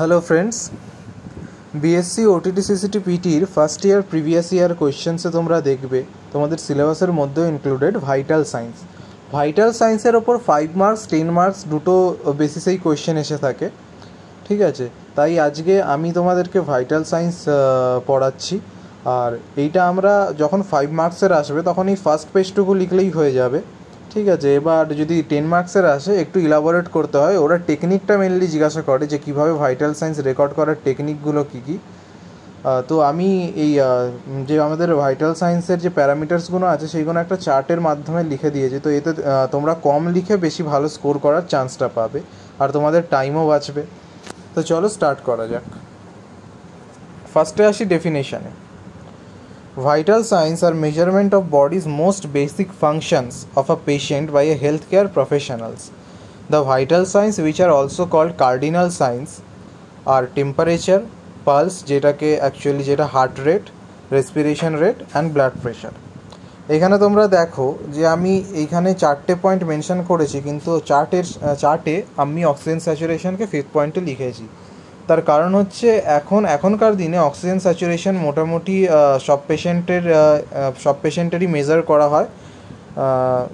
Hello friends BSc OTT CCT পিটির first year previous year কোয়েশ্চেন্সে তোমরা দেখবে। তোমাদের সিলেবাসের মধ্যেও ইনক্লুডেড ভাইটাল সায়েন্স ভাইটাল সায়েন্সের ওপর ফাইভ মার্কস টেন মার্কস দুটো বেসিসেই কোয়েশ্চেন এসে থাকে। ঠিক আছে? তাই আজকে আমি তোমাদেরকে ভাইটাল সায়েন্স পড়াচ্ছি। আর এইটা আমরা যখন ফাইভ মার্কসের আসবে, তখন এই ফার্স্ট পেজটুকু লিখলেই হয়ে যাবে। ঠিক আছে, এবার যদি টেন মার্কসের আসে, একটু ইলাবোরেট করতে হয়। ওরা টেকনিকটা মেনলি জিজ্ঞাসা করে যে কীভাবে ভাইটাল সায়েন্স রেকর্ড করার টেকনিকগুলো কী কী। তো আমি এই যে আমাদের ভাইটাল সায়েন্সের যে প্যারামিটার্সগুলো আছে, সেইগুলো একটা চার্টের মাধ্যমে লিখে দিয়েছি। তো এতে তোমরা কম লিখে বেশি ভালো স্কোর করার চান্সটা পাবে। আর তোমাদের টাইমও বাঁচবে। তো চলো স্টার্ট করা যাক। ফার্স্টে আসি ডেফিনেশনে Vital signs are measurement of body's most basic functions of a patient by a healthcare professionals. The vital signs which are also called cardinal signs are temperature, pulse যেটাকে অ্যাকচুয়ালি যেটা heart rate respiration rate and blood pressure এখানে তোমরা দেখো যে আমি এইখানে চারটে point mention করেছি কিন্তু চার্টের চার্টে আমি অক্সিজেন স্যাচুরেশনকে ফিফথ পয়েন্টে লিখেছি তার কারণ হচ্ছে এখন, এখনকার দিনে অক্সিজেন স্যাচুরেশন মোটামুটি সব পেশেন্টের সব পেশেন্টেরই মেজার করা হয়।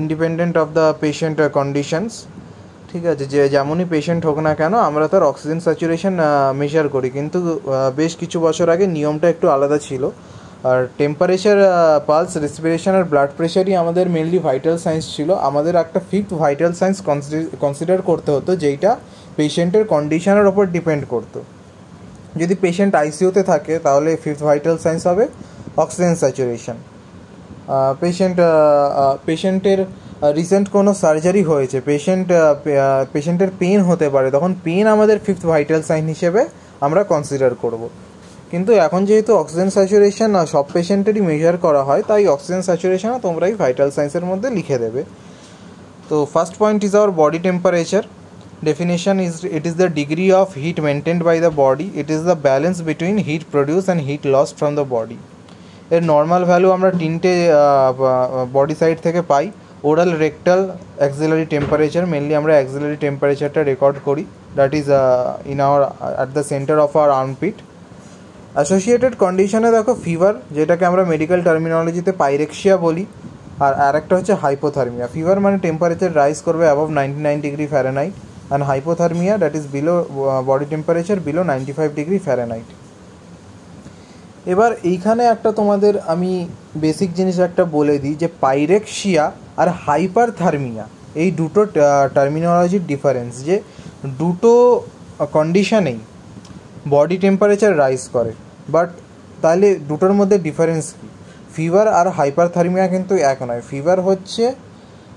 Independent of the patient conditions ঠিক আছে? যে যেমনই পেশেন্ট হোক না কেন, আমরা তার অক্সিজেন স্যাচুরেশন মেজার করি। কিন্তু বেশ কিছু বছর আগে নিয়মটা একটু আলাদা ছিল। আর টেম্পারেচার পালস রেসপিরেশন আর ব্লাড প্রেশারই আমাদের মেনলি ভাইটাল সায়েন্স ছিল। আমাদের একটা ফিফথ ভাইটাল সায়েন্স কনসিডার করতে হতো, যেইটা পেশেন্টের কন্ডিশনের ওপর ডিপেন্ড করতো। যদি পেশেন্ট আইসিইউতে থাকে, তাহলে ফিফথ ভাইটাল সায়েন্স হবে অক্সিজেন স্যাচুরেশন পেশেন্ট পেশেন্টের রিসেন্ট কোনো সার্জারি হয়েছে পেশেন্ট পেশেন্টের পেন হতে পারে, তখন পেন আমাদের ফিফথ ভাইটাল সাইন হিসেবে আমরা কনসিডার করব। কিন্তু এখন যেহেতু অক্সিজেন স্যাচুরেশন সব পেশেন্টেরই মেজার করা হয়, তাই অক্সিজেন স্যাচুরেশনও তোমরাই ভাইটাল সায়েন্সের মধ্যে লিখে দেবে। তো first point is our body temperature definition is, it is the degree of heat maintained by the body. It is the balance between heat produced and heat lost from the body. এর normal value আমরা তিনটে body side থেকে পাই। Oral rectal axillary temperature mainly আমরা axillary টেম্পারেচারটা record করি। That is in our at the centre of our armpit associated কন্ডিশনে দেখো fever যেটাকে আমরা মেডিকেল টার্মিনোলজিতে পাইরেক্সিয়া বলি। আর আরেকটা হচ্ছে হাইপোথার্মিয়া ফিভার মানে টেম্পারেচার রাইজ করবে above ninety nine degree Fahrenheit and hypothermia that is below uh, body temperature below 95 degree Fahrenheit. এবার এইখানে একটা তোমাদের আমি বেসিক জিনিস একটা বলে দিই যে পাইরেক্সিয়া আর হাইপারথার্মিয়া এই দুটো টার্মিনোলজির ডিফারেন্স যে দুটো কন্ডিশনেই বডি টেম্পারেচার রাইজ করে। বাট তাহলে দুটোর মধ্যে ডিফারেন্স কী? ফিভার আর হাইপারথার্মিয়া কিন্তু এক নয়। ফিভার হচ্ছে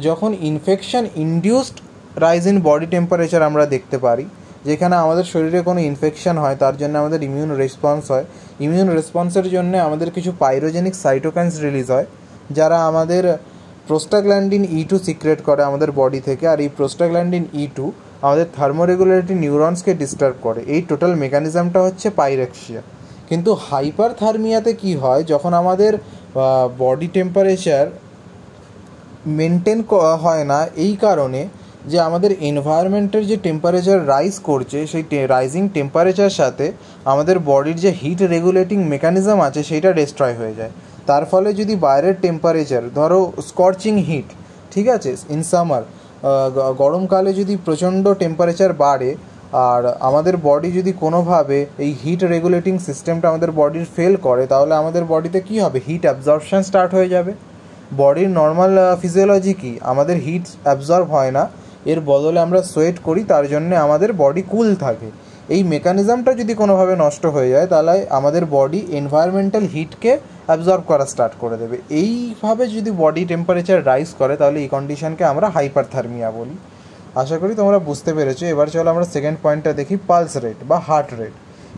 যখন infection induced rise in body temperature আমরা দেখতে পারি, যেখানে আমাদের শরীরে কোনো ইনফেকশন হয়, তার জন্য আমাদের ইমিউন রেসপন্স হয়। ইমিউন রেসপন্সের জন্য আমাদের কিছু পাইরোজেনিক সাইটোকাইন্স রিলিজ হয়, যারা আমাদের প্রোস্টাগ্ল্যান্ডিন ই টু সিক্রেট করে আমাদের বডি থেকে, আর এই প্রোস্টাগ্ল্যান্ডিন ই টু আমাদের থার্মোরেগুলারিটি নিউরনসকে ডিস্টার্ব করে। এই টোটাল মেকানিজমটা হচ্ছে পাইরেক্সিয়া কিন্তু হাইপার থার্মিয়াতে কী হয়, যখন আমাদের বডি টেম্পারেচার মেনটেন হয় না, এই কারণে যে আমাদের এনভায়রনমেন্টের যে টেম্পারেচার রাইজ করছে, সেই রাইজিং টেম্পারেচার সাথে আমাদের বডির যে হিট রেগুলেটিং মেকানিজম আছে, সেইটা ডিস্ট্রয় হয়ে যায়। তার ফলে যদি বাইরের টেম্পারেচার ধরো স্কর্চিং হিট ঠিক আছে? ইন সামার গরমকালে যদি প্রচণ্ড টেম্পারেচার বাড়ে, আর আমাদের বডি যদি কোনোভাবে এই হিট রেগুলেটিং সিস্টেমটা আমাদের বডির ফেল করে, তাহলে আমাদের বডিতে কী হবে? হিট অ্যাবজর্পশান স্টার্ট হয়ে যাবে। বডির নর্মাল ফিজিওলজি কি? আমাদের হিট অ্যাবজর্ব হয় না। এর বদলে আমরা সোয়েট করি, তার জন্য আমাদের বডি কুল থাকে। এই মেকানিজমটা যদি কোনোভাবে নষ্ট হয়ে যায়, তাহলে আমাদের বডি এনভায়রনমেন্টাল হিটকে অ্যাবজর্ব করা স্টার্ট করে দেবে। এইভাবে যদি বডি টেম্পারেচার রাইজ করে, তাহলে এই কন্ডিশনকে আমরা হাইপারথার্মিয়া বলি। আশা করি তোমরা বুঝতে পেরেছ। এবার চলো আমরা সেকেন্ড পয়েন্টটা দেখি পালস রেট বা heart rate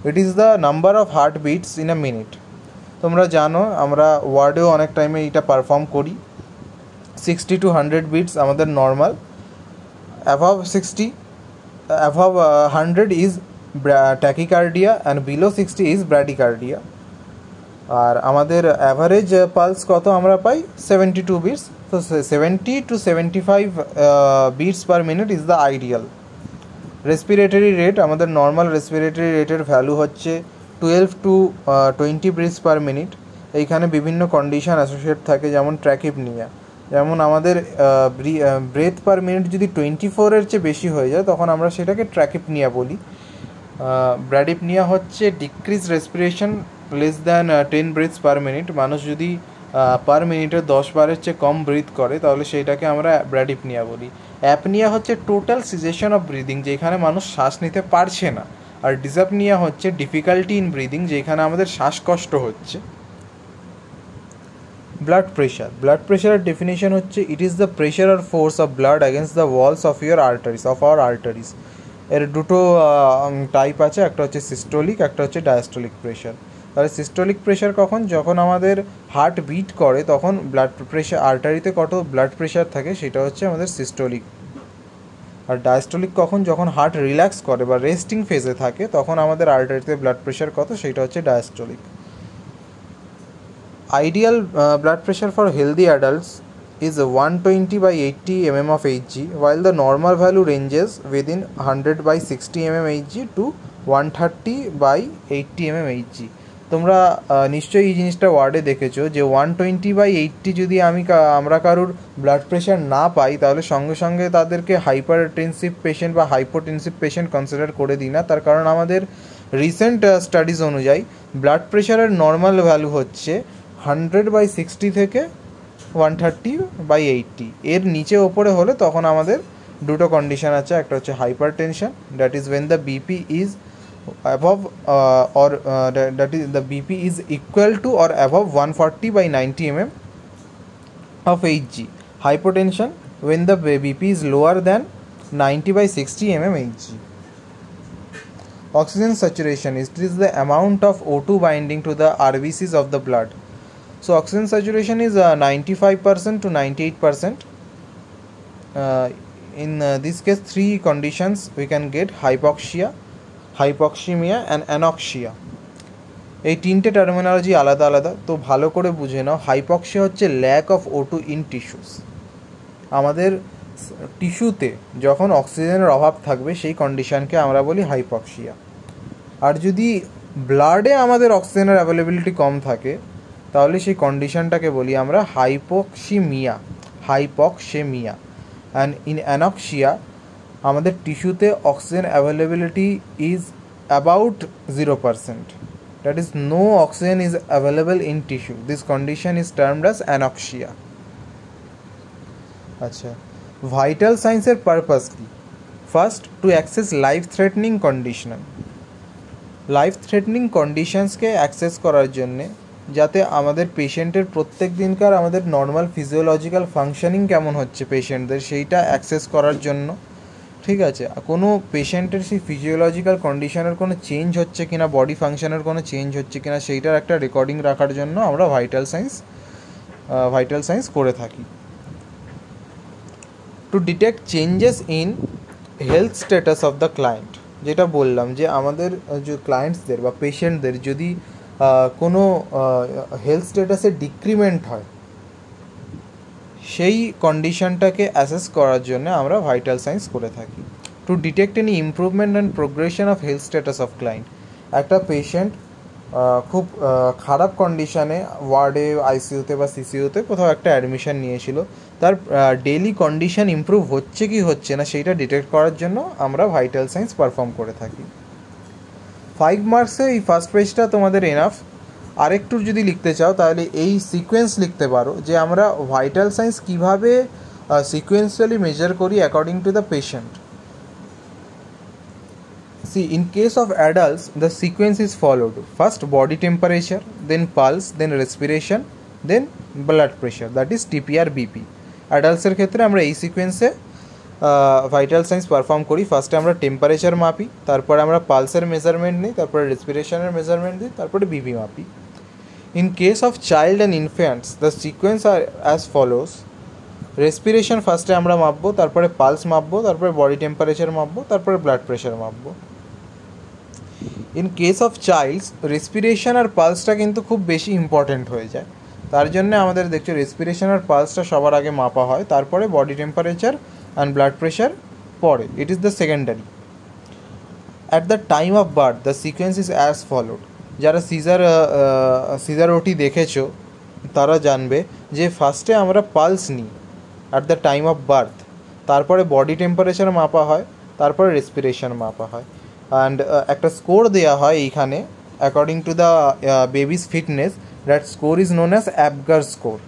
it is the number of heart beats in a minute তোমরা জানো, আমরা ওয়ার্ডেও অনেক টাইমে এটা পারফর্ম করি। সিক্সটি টু হান্ড্রেড বিটস আমাদের normal above 60 uh, above uh, 100 is tachycardia and below 60 is bradycardia. আর আমাদের অ্যাভারেজ পালস কত আমরা পাই? সেভেন্টি টু বিটস তো seventy to seventy five beats per minute is the ideal respiratory rate আমাদের normal respiratory রেটের value হচ্ছে twelve to twenty breaths per minute এইখানে বিভিন্ন কন্ডিশন অ্যাসোসিয়েট থাকে যেমন ট্র্যাকিপনিয়া যেমন আমাদের ব্রেথ পার মিনিট যদি টোয়েন্টি ফোরের চেয়ে বেশি হয়ে যায়, তখন আমরা সেটাকে ট্র্যাকিপনিয়া বলি। ব্র্যাডিপনিয়া হচ্ছে decrease respiration less than ten breaths per minute মানুষ যদি পার মিনিটে দশ বারের চেয়ে কম ব্রিথ করে, তাহলে সেইটাকে আমরা ব্র্যাডিপনিয়া বলি। অ্যাপনিয়া হচ্ছে টোটাল সিজেশন অফ ব্রিদিং যেখানে মানুষ শ্বাস নিতে পারছে না। আর ডিজাপনিয়া হচ্ছে ডিফিকাল্টি ইন ব্রিদিং যেখানে আমাদের শ্বাসকষ্ট হচ্ছে। ব্লাড প্রেশার ব্লাড প্রেশারের ডেফিনেশন হচ্ছে it is the pressure or force of blood against the walls of your arteries of our arteries এর দুটো টাইপ আছে, একটা হচ্ছে সিস্টোলিক একটা হচ্ছে ডায়াস্টোলিক প্রেশার তাহলে সিস্টোলিক প্রেশার কখন? যখন আমাদের হার্ট বিট করে, তখন ব্লাড প্রেশার আর্টারিতে কত ব্লাড প্রেশার থাকে, সেটা হচ্ছে আমাদের সিস্টোলিক আর ডায়াস্টোলিক কখন? যখন হার্ট রিল্যাক্স করে বা রেস্টিং ফেজে থাকে, তখন আমাদের আর্টারিতে ব্লাড প্রেশার কত? সেটা হচ্ছে diastolic ideal blood pressure for healthy adults is 120 by 80 mm of Hg while the normal value ranges within 100 by 60 mm Hg to 130 by 80 mm Hg তোমরা নিশ্চয়ই এই জিনিসটা ওয়ার্ডে দেখেছ যে ওয়ান টোয়েন্টি বাই এইটটি যদি আমি আমরা কারোর ব্লাড প্রেশার না পাই, তাহলে সঙ্গে সঙ্গে তাদেরকে হাইপার টেনসিভ পেশেন্ট বা হাইপোটেনসিভ পেশেন্ট কনসিডার করে দিই না। তার কারণ আমাদের রিসেন্ট স্টাডিজ অনুযায়ী ব্লাড প্রেশারের নর্মাল ভ্যালু হচ্ছে হান্ড্রেড বাই সিক্সটি থেকে ওয়ান থার্টি বাই এইটটি এর নিচে ওপরে হলে তখন আমাদের দুটো কন্ডিশন আছে একটা হচ্ছে hypertension that is when the BP is above or that is the BP is equal to or above one forty by ninety M M of H G when the BP is lower than 90 by 60 mm Hg. Oxygen saturation is, is the amount of O2 binding to the RBCs of the blood. So oxygen saturation is uh, 95% to 98%. Uh, in uh, this case, three conditions we can get hypoxia, hypoxemia and anoxia. এই তিনটে terminology আলাদা আলাদা তো ভালো করে বুঝে নাও hypoxia হচ্ছে lack of O two in tissues আমাদের টিস্যুতে যখন অক্সিজেনের অভাব থাকবে সেই কন্ডিশনকে আমরা বলি হাইপক্সিয়া আর যদি ব্লাডে আমাদের অক্সিজেনের অ্যাভেলেবিলিটি কম থাকে তাহলে সেই কন্ডিশনটাকে বলি আমরা hypoxaemia hypoxaemia and in anoxia আমাদের টিস্যুতে oxygen availability is about zero percent that is no oxygen is available in tissue this condition is termed as anoxia আচ্ছা ভাইটাল সায়েন্সের পারপাস কি? First to access life threatening condition life threatening কন্ডিশনসকে access করার জন্যে যাতে আমাদের পেশেন্টের প্রত্যেক দিনকার আমাদের নর্মাল ফিজিওলজিক্যাল ফাংশনিং কেমন হচ্ছে পেশেন্টদের সেইটা অ্যাক্সেস করার জন্য, ঠিক আছে? কোনো পেশেন্টের সেই ফিজিওলজিক্যাল কন্ডিশনের কোনো চেঞ্জ হচ্ছে কিনা বডি ফাংশনের কোনো চেঞ্জ হচ্ছে কিনা, সেইটার একটা রেকর্ডিং রাখার জন্য আমরা ভাইটাল সায়েন্স ভাইটাল সায়েন্স করে থাকি। To detect changes in health status of the client যেটা বললাম যে আমাদের যে ক্লায়েন্টসদের বা পেশেন্টদের যদি কোনো হেলথ স্ট্যাটাসে ডিক্রিমেন্ট হয়, সেই কন্ডিশনটাকে অ্যাসেস করার জন্য আমরা ভাইটাল সায়েন্স করে থাকি। To detect any improvement and progression of health status of client একটা পেশেন্ট খুব খারাপ কন্ডিশনে ওয়ার্ডে আইসিইউতে বা সিসিইউতে কোথাও একটা অ্যাডমিশন নিয়েছিল, তার ডেলি কন্ডিশন ইম্প্রুভ হচ্ছে কি হচ্ছে না, সেইটা ডিটেক্ট করার জন্য আমরা ভাইটাল সায়েন্স পারফর্ম করে থাকি। ফাইভ মার্কসে এই ফার্স্ট পেজটা তোমাদের এনাফ আরেকটু যদি লিখতে চাও, তাহলে এই সিকোয়েন্স লিখতে পারো, যে আমরা ভাইটাল সায়েন্স কীভাবে সিকোয়েন্সিয়ালি মেজার করি according to the patient see in case of adults the sequence is followed first body temperature then pulse then respiration then blood pressure that is TPR BP অ্যাডাল্টসের ক্ষেত্রে আমরা এই সিকোয়েন্সে vital science perform করি। ফার্স্টে আমরা temperature মাপি, তারপরে আমরা পালসের measurement নিই, তারপরে রেসপিরেশনের মেজারমেন্ট দিই তারপরে BP মাপি। In case of child and infants the sequence are as follows respiration ফার্স্টে আমরা মাপবো, তারপরে পালস মাপবো, তারপরে বডি টেম্পারেচার মাপবো, তারপরে blood pressure মাপবো। In case of childs respiration আর পালসটা কিন্তু খুব বেশি ইম্পর্ট্যান্ট হয়ে যায়। তার জন্য আমাদের দেখছ রেসপিরেশন আর পালসটা সবার আগে মাপা হয়, তারপরে body temperature and blood pressure পরে। It is the secondary at the time of birth the sequence is as followed যারা সিজার সিজার ওটি দেখেছ, তারা জানবে যে ফার্স্টে আমরা পালস নিই at the time of birth তারপরে বডি টেম্পারেচার মাপা হয়, তারপরে রেসপিরেশন মাপা হয়। অ্যান্ড একটা স্কোর দেওয়া হয় এইখানে according to the babies fitness that score is known as Apgar score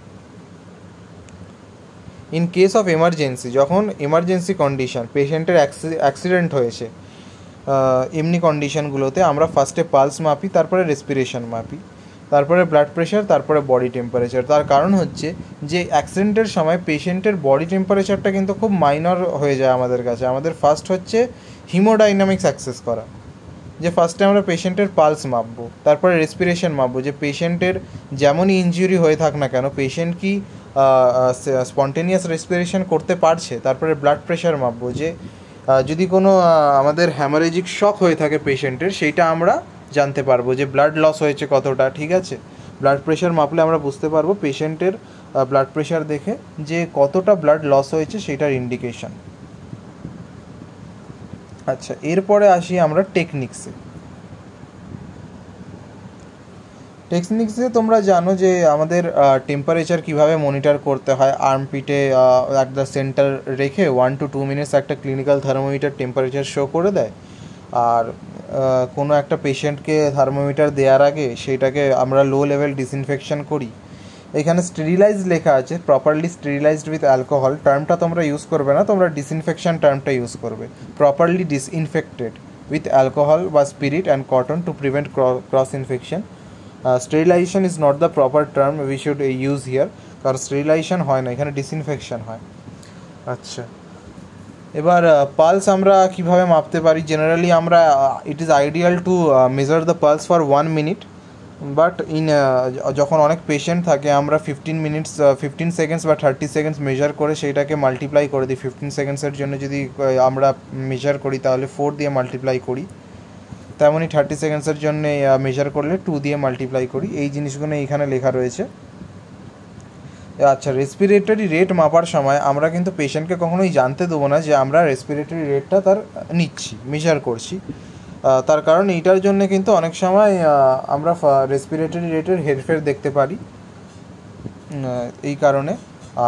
in case of emergency যখন এমার্জেন্সি কন্ডিশন পেশেন্টের অ্যাক্সিডেন্ট হয়েছে এমনি কন্ডিশনগুলোতে আমরা ফার্স্টে পালস মাপি, তারপরে রেসপিরেশন মাপি, তারপরে ব্লাড প্রেশার তারপরে বডি টেম্পারেচার তার কারণ হচ্ছে যে অ্যাক্সিডেন্টের সময় পেশেন্টের বডি টেম্পারেচারটা কিন্তু খুব মাইনর হয়ে যায় আমাদের কাছে। আমাদের ফার্স্ট হচ্ছে হিমোডাইনামিক্স অ্যাক্সেস করা। যে ফার্স্টে আমরা পেশেন্টের পালস মাপবো, তারপরে রেসপিরেশন মাপবো। যে পেশেন্টের যেমনই ইঞ্জুরি হয়ে থাক না কেন পেশেন্ট কি স্পন্টেনিয়াস রেসপিরেশন করতে পারছে, তারপরে ব্লাড প্রেশার মাপবো যে যদি কোনো আমাদের হ্যামারেজিক শক হয়ে থাকে পেশেন্টের সেইটা আমরা জানতে পারব যে ব্লাড লস হয়েছে কতটা, ঠিক আছে? ব্লাড প্রেশার মাপলে আমরা বুঝতে পারব পেশেন্টের ব্লাড প্রেশার দেখে যে কতটা ব্লাড লস হয়েছে সেটার ইন্ডিকেশন আচ্ছা এরপরে আসি আমরা টেকনিক্সে টেকনিক্সে তোমরা জানো যে আমাদের টেম্পারেচার কীভাবে মনিটর করতে হয় আর্মপিটে অ্যাট দ্য সেন্টার রেখে ওয়ান টু টু মিনিটস একটা ক্লিনিক্যাল থার্মোমিটার টেম্পারেচার শো করে দেয়। আর কোনো একটা পেশেন্টকে থার্মোমিটার দেওয়ার আগে সেটাকে আমরা লো লেভেল ডিসইনফেকশন করি। এখানে স্টেরিলাইজ লেখা আছে প্রপারলি স্টেরিলাইজড উইথ অ্যালকোহল টার্মটা তোমরা ইউজ করবে না, তোমরা ডিসইনফেকশন টার্মটা ইউজ করবে। প্রপারলি ডিসইনফেক্টেড উইথ অ্যালকোহল বা spirit and cotton to prevent cross infection sterilization is not the proper term we should use here কারণ স্টেরিলাইজেশন হয় না, এখানে ডিসইনফেকশন হয়। আচ্ছা। এবার পালস আমরা কীভাবে মাপতে পারি? জেনারেলি আমরা it is ideal to measure the pulse for one minute but in যখন অনেক পেশেন্ট থাকে, আমরা ফিফটিন মিনিটস ফিফটিন সেকেন্ডস বা থার্টি সেকেন্ডস মেজার করে সেইটাকে মাল্টিপ্লাই করে দিই। ফিফটিন সেকেন্ডসের জন্য যদি আমরা মেজার করি, তাহলে ফোর দিয়ে মাল্টিপ্লাই করি। তেমনই থার্টি সেকেন্ডসের জন্য মেজার করলে টু দিয়ে মাল্টিপ্লাই করি। এই জিনিসগুলো এইখানে লেখা রয়েছে। আচ্ছা রেসপিরেটরি রেট মাপার সময় আমরা কিন্তু পেশেন্টকে কখনোই জানতে দেবো না যে আমরা রেসপিরেটরি রেটটা তার নিচ্ছি মেজার করছি। তার কারণ এইটার জন্য কিন্তু অনেক সময় আমরা রেসপিরেটরি রেটের হেরফের দেখতে পারি। এই কারণে।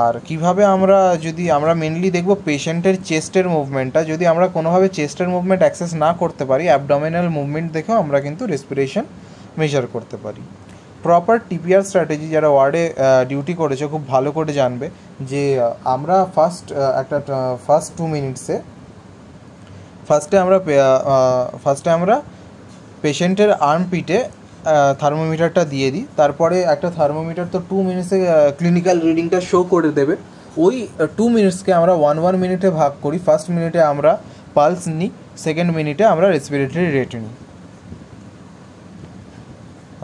আর কীভাবে আমরা যদি, আমরা মেনলি দেখব পেশেন্টের চেস্টের মুভমেন্টটা যদি আমরা কোনোভাবে চেস্টের মুভমেন্ট অ্যাক্সেস না করতে পারি অ্যাবডোমিনাল মুভমেন্ট দেখেও আমরা কিন্তু রেসপিরেশন মেজার করতে পারি। প্রপার টিপিআর স্ট্র্যাটেজি যারা ওয়ার্ডে ডিউটি করেছে, খুব ভালো করে জানবে যে আমরা ফার্স্ট একটা ফার্স্ট টু মিনিটসে ফার্স্টে আমরা ফার্স্টে আমরা পেশেন্টের আর্ম পিটে থার্মোমিটারটা দিয়ে দিই। তারপরে একটা থার্মোমিটার তো টু মিনিটসে ক্লিনিক্যাল রিডিংটা শো করে দেবে। ওই টু মিনিটসকে আমরা ওয়ান ওয়ান মিনিটে ভাগ করি। ফার্স্ট মিনিটে আমরা পালস নিই সেকেন্ড মিনিটে আমরা রেসপিরেটরি রেট নিই।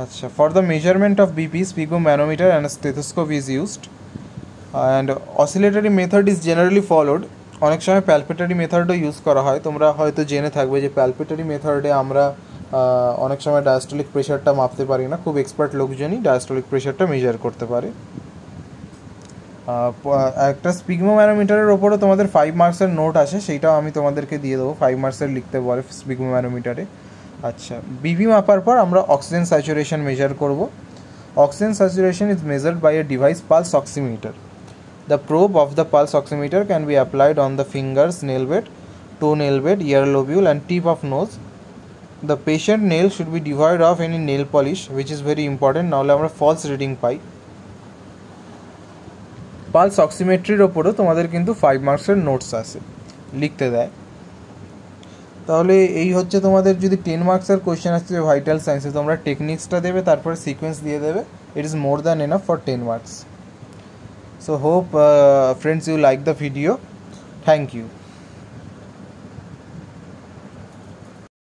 আচ্ছা for the measurement of BP sphygmomanometer and stethoscope is used and oscillatory method is generally followed অনেক সময় প্যালপেটারি মেথডও ইউজ করা হয়। তোমরা হয়তো জেনে থাকবে যে প্যালপেটারি মেথডে আমরা অনেক সময় ডায়াস্টলিক প্রেশারটা মাপতে পারি না খুব এক্সপার্ট লোকজনই ডায়াস্টলিক প্রেশারটা মেজার করতে পারে। একটা স্পিগমো ম্যানোমিটারের ওপরও তোমাদের ফাইভ মার্কসের নোট আছে সেইটাও আমি তোমাদেরকে দিয়ে দেবো ফাইভ মার্কসের লিখতে পারে স্পিগমো ম্যানোমিটারে আচ্ছা বিপি মাপার পর আমরা অক্সিজেন স্যাচুরেশন মেজার করব। Oxygen saturation is measured by a device pulse oximeter the probe of the pulse oximeter can be applied on the fingers bed, toe nail bed, ear lobule, and tip of nose. The patient nail should be devoid of any nail polish, which is very important. নাহলে আমরা false reading পাই। Pulse অক্সিমেট্রির ওপরও তোমাদের কিন্তু five মার্কসের notes আছে। লিখতে দেয়। তাহলে এই হচ্ছে তোমাদের যদি টেন মার্কসের কোয়েশ্চেন আসছে ভাইটাল সায়েন্সে তোমরা টেকনিক্সটা দেবে তারপরে সিকোয়েন্স দিয়ে দেবে। It is more than enough for ten marks hope uh, friends you like the video thank you